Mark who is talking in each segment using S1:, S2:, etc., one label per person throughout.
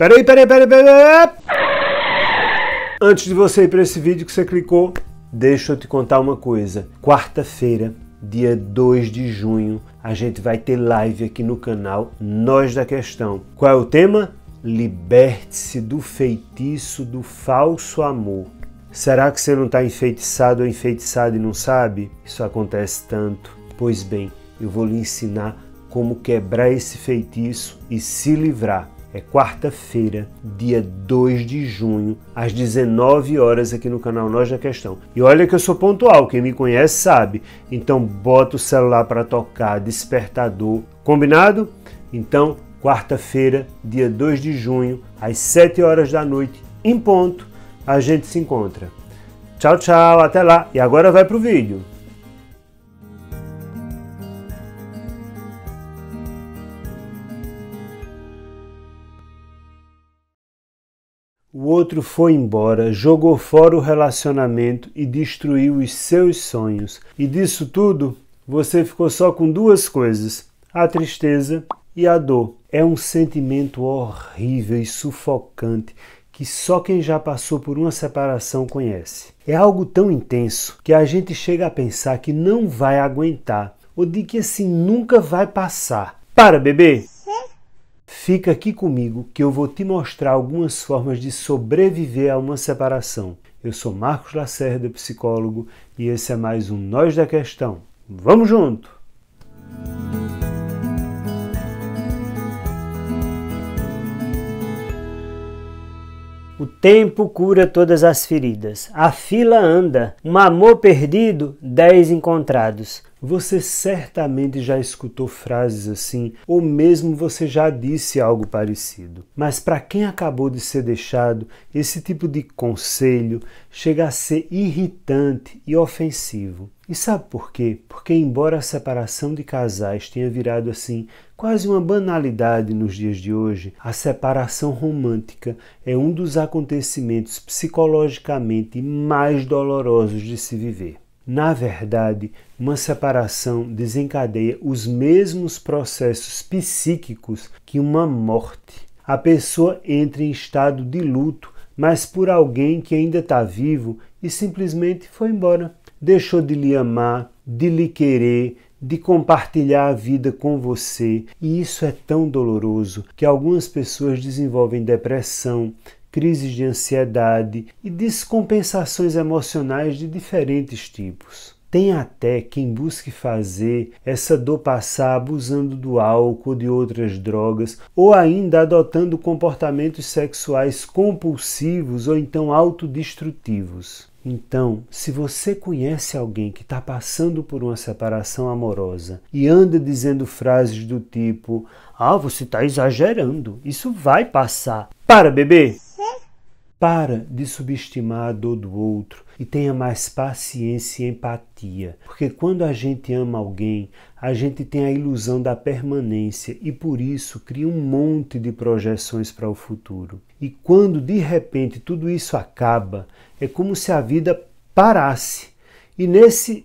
S1: Peraí, peraí, peraí, peraí. Antes de você ir para esse vídeo que você clicou, deixa eu te contar uma coisa. Quarta-feira, dia 2 de junho, a gente vai ter live aqui no canal Nós da Questão. Qual é o tema? Liberte-se do feitiço do falso amor. Será que você não está enfeitiçado ou enfeitiçado e não sabe? Isso acontece tanto. Pois bem, eu vou lhe ensinar como quebrar esse feitiço e se livrar. É quarta-feira, dia 2 de junho, às 19 horas aqui no canal Nós da Questão. E olha que eu sou pontual, quem me conhece sabe. Então bota o celular para tocar, despertador. Combinado? Então, quarta-feira, dia 2 de junho, às 7 horas da noite, em ponto, a gente se encontra. Tchau, tchau, até lá. E agora vai pro vídeo. O outro foi embora, jogou fora o relacionamento e destruiu os seus sonhos. E disso tudo, você ficou só com duas coisas: a tristeza e a dor. É um sentimento horrível e sufocante que só quem já passou por uma separação conhece. É algo tão intenso que a gente chega a pensar que não vai aguentar ou de que assim nunca vai passar. Para, bebê! Fica aqui comigo que eu vou te mostrar algumas formas de sobreviver a uma separação. Eu sou Marcos Lacerda, psicólogo, e esse é mais um Nós da Questão. Vamos junto!
S2: O tempo cura todas as feridas. A fila anda. Um amor perdido, dez encontrados.
S1: Você certamente já escutou frases assim, ou mesmo você já disse algo parecido. Mas para quem acabou de ser deixado, esse tipo de conselho chega a ser irritante e ofensivo. E sabe por quê? Porque, embora a separação de casais tenha virado assim quase uma banalidade nos dias de hoje, a separação romântica é um dos acontecimentos psicologicamente mais dolorosos de se viver. Na verdade, uma separação desencadeia os mesmos processos psíquicos que uma morte. A pessoa entra em estado de luto, mas por alguém que ainda está vivo e simplesmente foi embora deixou de lhe amar, de lhe querer, de compartilhar a vida com você. E isso é tão doloroso que algumas pessoas desenvolvem depressão, crises de ansiedade e descompensações emocionais de diferentes tipos. Tem até quem busque fazer essa dor passar abusando do álcool de outras drogas, ou ainda adotando comportamentos sexuais compulsivos ou então autodestrutivos. Então, se você conhece alguém que está passando por uma separação amorosa e anda dizendo frases do tipo: Ah, você está exagerando, isso vai passar. Para, bebê! Para de subestimar a dor do outro e tenha mais paciência e empatia, porque quando a gente ama alguém, a gente tem a ilusão da permanência e por isso cria um monte de projeções para o futuro. E quando de repente tudo isso acaba, é como se a vida parasse. E nesse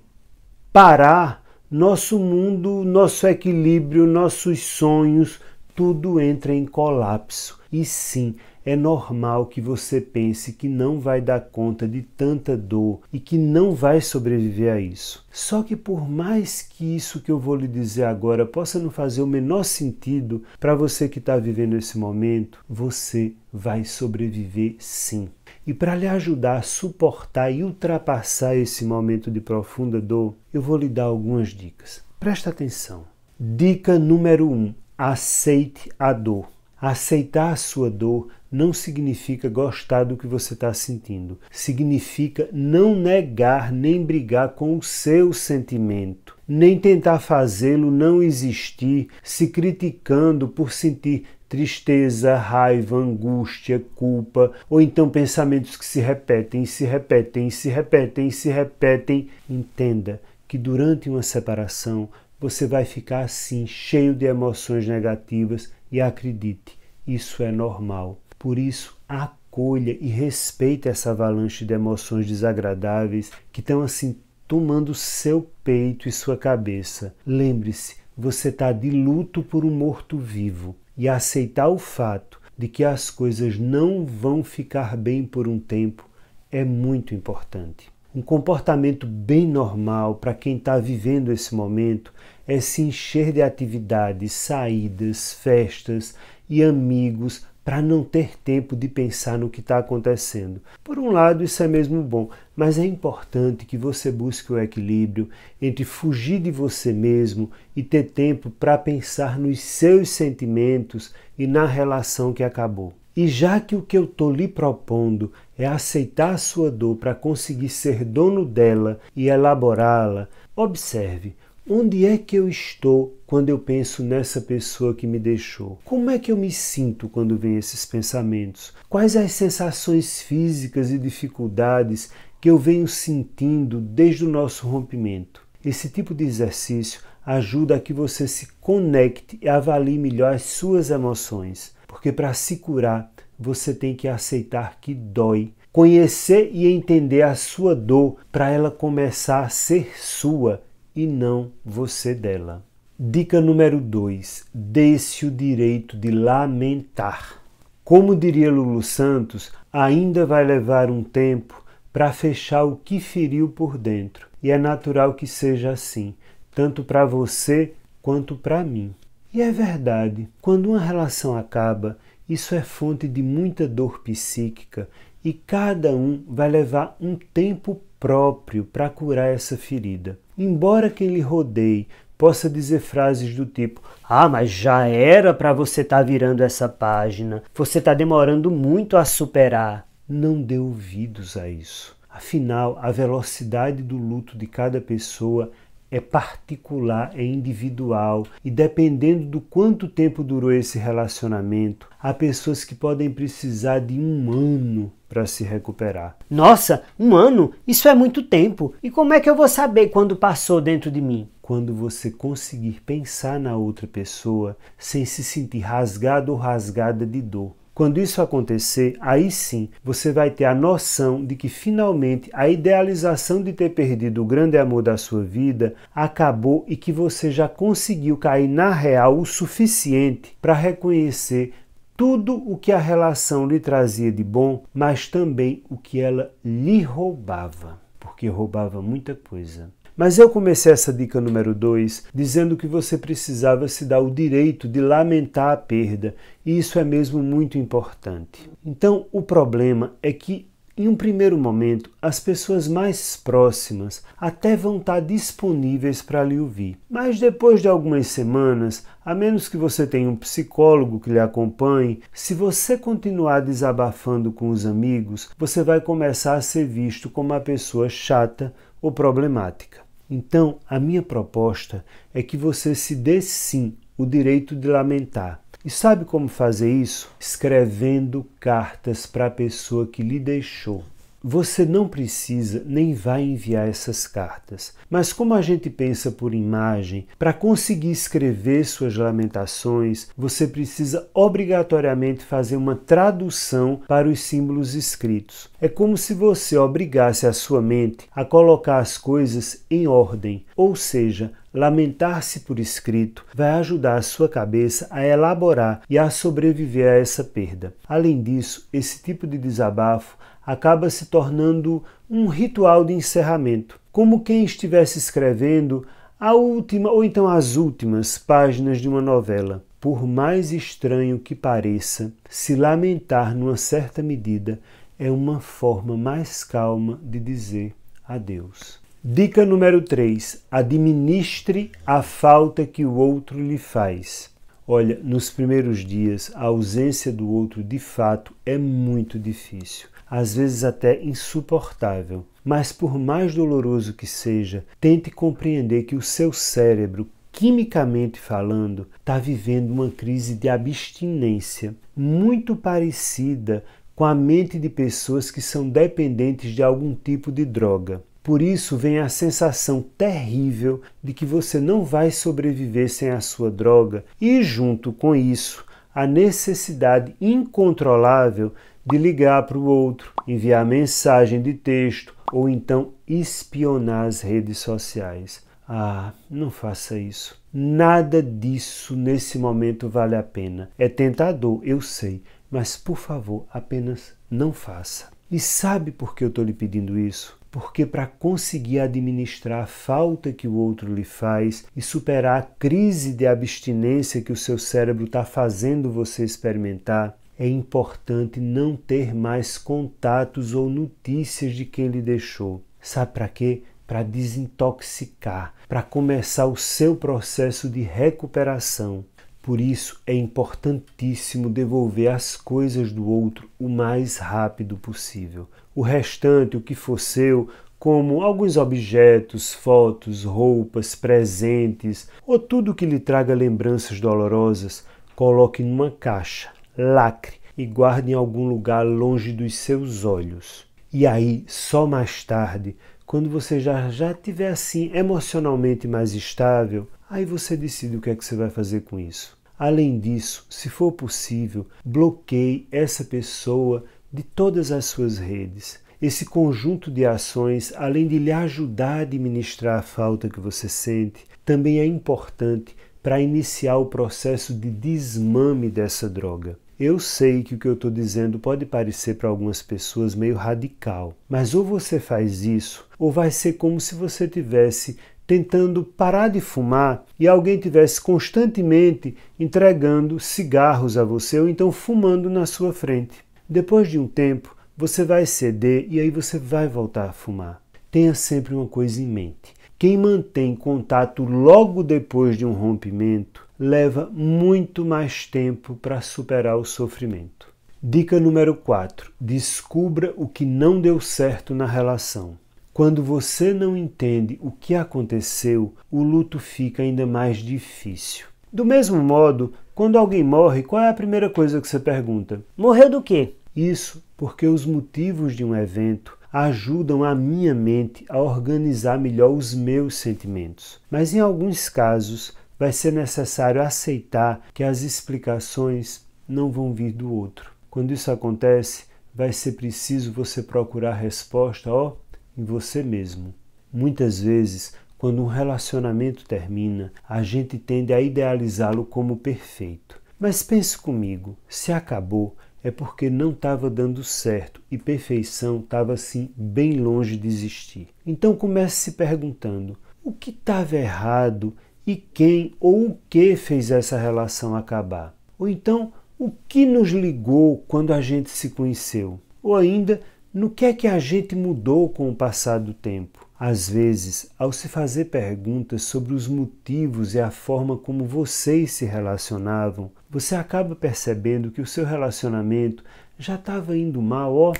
S1: parar, nosso mundo, nosso equilíbrio, nossos sonhos, tudo entra em colapso. E sim, é normal que você pense que não vai dar conta de tanta dor e que não vai sobreviver a isso. Só que por mais que isso que eu vou lhe dizer agora possa não fazer o menor sentido para você que está vivendo esse momento, você vai sobreviver sim. E para lhe ajudar a suportar e ultrapassar esse momento de profunda dor, eu vou lhe dar algumas dicas. Presta atenção. Dica número 1: um, aceite a dor. Aceitar a sua dor não significa gostar do que você está sentindo. Significa não negar nem brigar com o seu sentimento, nem tentar fazê-lo não existir, se criticando por sentir tristeza, raiva, angústia, culpa, ou então pensamentos que se repetem, se repetem, se repetem, se repetem. Entenda que durante uma separação você vai ficar assim, cheio de emoções negativas e acredite, isso é normal. Por isso, acolha e respeite essa avalanche de emoções desagradáveis que estão assim tomando seu peito e sua cabeça. Lembre-se, você está de luto por um morto-vivo e aceitar o fato de que as coisas não vão ficar bem por um tempo é muito importante. Um comportamento bem normal para quem está vivendo esse momento é se encher de atividades, saídas, festas e amigos para não ter tempo de pensar no que está acontecendo. Por um lado, isso é mesmo bom, mas é importante que você busque o equilíbrio entre fugir de você mesmo e ter tempo para pensar nos seus sentimentos e na relação que acabou. E já que o que eu estou lhe propondo é aceitar a sua dor para conseguir ser dono dela e elaborá-la, observe Onde é que eu estou quando eu penso nessa pessoa que me deixou? Como é que eu me sinto quando vem esses pensamentos? Quais as sensações físicas e dificuldades que eu venho sentindo desde o nosso rompimento? Esse tipo de exercício ajuda a que você se conecte e avalie melhor as suas emoções, porque para se curar você tem que aceitar que dói, conhecer e entender a sua dor para ela começar a ser sua e não você dela. Dica número 2: dê-se o direito de lamentar. Como diria Lulu Santos, ainda vai levar um tempo para fechar o que feriu por dentro, e é natural que seja assim, tanto para você quanto para mim. E é verdade, quando uma relação acaba, isso é fonte de muita dor psíquica e cada um vai levar um tempo próprio para curar essa ferida. Embora quem lhe rodeie possa dizer frases do tipo: Ah, mas já era para você estar tá virando essa página, você está demorando muito a superar. Não dê ouvidos a isso. Afinal, a velocidade do luto de cada pessoa é particular, é individual e dependendo do quanto tempo durou esse relacionamento, há pessoas que podem precisar de um ano para se recuperar.
S2: Nossa, um ano? Isso é muito tempo. E como é que eu vou saber quando passou dentro de mim?
S1: Quando você conseguir pensar na outra pessoa sem se sentir rasgado ou rasgada de dor. Quando isso acontecer, aí sim você vai ter a noção de que finalmente a idealização de ter perdido o grande amor da sua vida acabou e que você já conseguiu cair na real o suficiente para reconhecer tudo o que a relação lhe trazia de bom, mas também o que ela lhe roubava, porque roubava muita coisa. Mas eu comecei essa dica número 2 dizendo que você precisava se dar o direito de lamentar a perda, e isso é mesmo muito importante. Então, o problema é que em um primeiro momento, as pessoas mais próximas até vão estar disponíveis para lhe ouvir. Mas depois de algumas semanas, a menos que você tenha um psicólogo que lhe acompanhe, se você continuar desabafando com os amigos, você vai começar a ser visto como uma pessoa chata ou problemática. Então, a minha proposta é que você se dê sim o direito de lamentar. E sabe como fazer isso? Escrevendo cartas para a pessoa que lhe deixou. Você não precisa nem vai enviar essas cartas, mas como a gente pensa por imagem, para conseguir escrever suas lamentações, você precisa obrigatoriamente fazer uma tradução para os símbolos escritos. É como se você obrigasse a sua mente a colocar as coisas em ordem, ou seja, lamentar-se por escrito vai ajudar a sua cabeça a elaborar e a sobreviver a essa perda. Além disso, esse tipo de desabafo acaba se tornando um ritual de encerramento, como quem estivesse escrevendo a última ou então as últimas páginas de uma novela. Por mais estranho que pareça, se lamentar numa certa medida é uma forma mais calma de dizer adeus. Dica número 3: administre a falta que o outro lhe faz. Olha, nos primeiros dias, a ausência do outro de fato é muito difícil às vezes até insuportável. Mas por mais doloroso que seja, tente compreender que o seu cérebro, quimicamente falando, está vivendo uma crise de abstinência muito parecida com a mente de pessoas que são dependentes de algum tipo de droga. Por isso vem a sensação terrível de que você não vai sobreviver sem a sua droga, e junto com isso, a necessidade incontrolável de ligar para o outro, enviar mensagem de texto ou então espionar as redes sociais. Ah, não faça isso. Nada disso nesse momento vale a pena. É tentador, eu sei, mas por favor, apenas não faça. E sabe por que eu estou lhe pedindo isso? Porque para conseguir administrar a falta que o outro lhe faz e superar a crise de abstinência que o seu cérebro está fazendo você experimentar, é importante não ter mais contatos ou notícias de quem lhe deixou. Sabe para quê? Para desintoxicar, para começar o seu processo de recuperação. Por isso é importantíssimo devolver as coisas do outro o mais rápido possível. O restante, o que for seu, como alguns objetos, fotos, roupas, presentes ou tudo que lhe traga lembranças dolorosas, coloque numa caixa, lacre e guarde em algum lugar longe dos seus olhos. E aí, só mais tarde, quando você já já estiver assim emocionalmente mais estável, Aí você decide o que é que você vai fazer com isso. Além disso, se for possível, bloqueie essa pessoa de todas as suas redes. Esse conjunto de ações, além de lhe ajudar a administrar a falta que você sente, também é importante para iniciar o processo de desmame dessa droga. Eu sei que o que eu estou dizendo pode parecer para algumas pessoas meio radical, mas ou você faz isso, ou vai ser como se você tivesse tentando parar de fumar e alguém tivesse constantemente entregando cigarros a você ou então fumando na sua frente. Depois de um tempo, você vai ceder e aí você vai voltar a fumar. Tenha sempre uma coisa em mente. Quem mantém contato logo depois de um rompimento leva muito mais tempo para superar o sofrimento. Dica número 4: descubra o que não deu certo na relação. Quando você não entende o que aconteceu, o luto fica ainda mais difícil. Do mesmo modo, quando alguém morre, qual é a primeira coisa que você pergunta?
S2: Morreu do quê?
S1: Isso porque os motivos de um evento ajudam a minha mente a organizar melhor os meus sentimentos. Mas em alguns casos, vai ser necessário aceitar que as explicações não vão vir do outro. Quando isso acontece, vai ser preciso você procurar resposta, ó, em você mesmo. Muitas vezes, quando um relacionamento termina, a gente tende a idealizá-lo como perfeito. Mas pense comigo, se acabou é porque não estava dando certo e perfeição estava assim bem longe de existir. Então comece se perguntando: o que estava errado e quem ou o que fez essa relação acabar? Ou então, o que nos ligou quando a gente se conheceu? Ou ainda, no que é que a gente mudou com o passar do tempo? Às vezes, ao se fazer perguntas sobre os motivos e a forma como vocês se relacionavam, você acaba percebendo que o seu relacionamento já estava indo mal ó,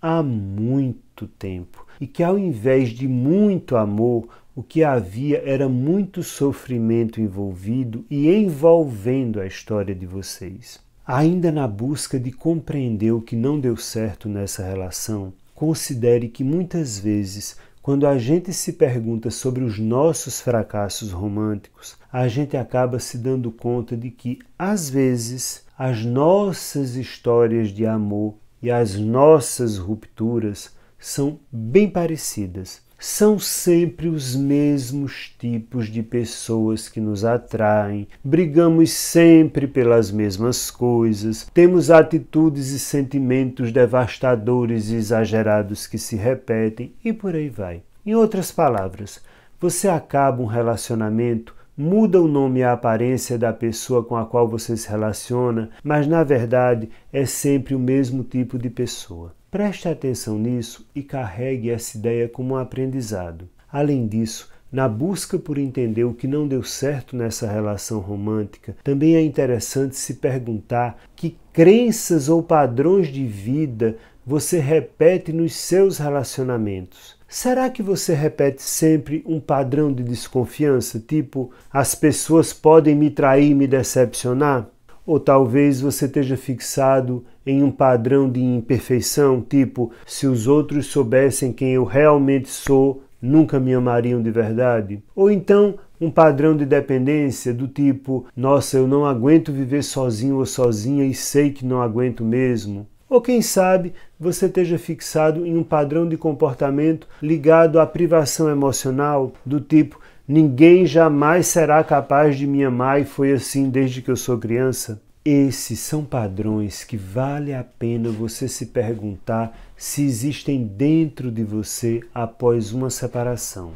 S1: há muito tempo e que ao invés de muito amor, o que havia era muito sofrimento envolvido e envolvendo a história de vocês. Ainda na busca de compreender o que não deu certo nessa relação, considere que muitas vezes, quando a gente se pergunta sobre os nossos fracassos românticos, a gente acaba se dando conta de que, às vezes, as nossas histórias de amor e as nossas rupturas são bem parecidas são sempre os mesmos tipos de pessoas que nos atraem, brigamos sempre pelas mesmas coisas, temos atitudes e sentimentos devastadores e exagerados que se repetem e por aí vai. Em outras palavras, você acaba um relacionamento muda o nome e a aparência da pessoa com a qual você se relaciona, mas na verdade é sempre o mesmo tipo de pessoa. Preste atenção nisso e carregue essa ideia como um aprendizado. Além disso, na busca por entender o que não deu certo nessa relação romântica, também é interessante se perguntar que crenças ou padrões de vida você repete nos seus relacionamentos. Será que você repete sempre um padrão de desconfiança, tipo as pessoas podem me trair e me decepcionar? Ou talvez você esteja fixado em um padrão de imperfeição, tipo se os outros soubessem quem eu realmente sou, nunca me amariam de verdade? Ou então um padrão de dependência do tipo nossa, eu não aguento viver sozinho ou sozinha e sei que não aguento mesmo? Ou quem sabe você esteja fixado em um padrão de comportamento ligado à privação emocional, do tipo Ninguém jamais será capaz de me amar e foi assim desde que eu sou criança. Esses são padrões que vale a pena você se perguntar se existem dentro de você após uma separação.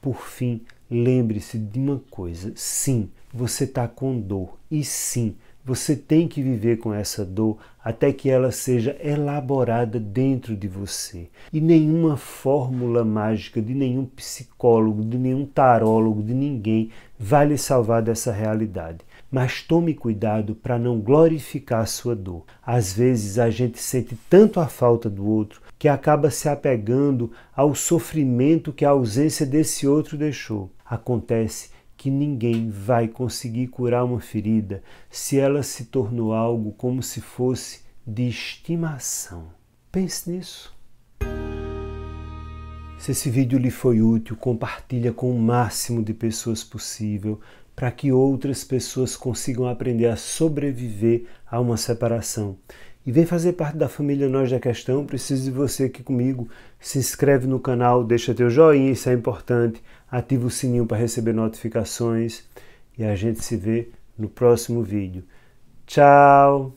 S1: Por fim, lembre-se de uma coisa: sim, você está com dor, e sim, você tem que viver com essa dor até que ela seja elaborada dentro de você. E nenhuma fórmula mágica de nenhum psicólogo, de nenhum tarólogo, de ninguém vai lhe salvar dessa realidade. Mas tome cuidado para não glorificar a sua dor. Às vezes a gente sente tanto a falta do outro que acaba se apegando ao sofrimento que a ausência desse outro deixou. Acontece que ninguém vai conseguir curar uma ferida se ela se tornou algo como se fosse de estimação. Pense nisso. Se esse vídeo lhe foi útil, compartilha com o máximo de pessoas possível para que outras pessoas consigam aprender a sobreviver a uma separação. E vem fazer parte da família Nós da Questão, preciso de você aqui comigo. Se inscreve no canal, deixa teu joinha, isso é importante. Ativa o sininho para receber notificações. E a gente se vê no próximo vídeo. Tchau!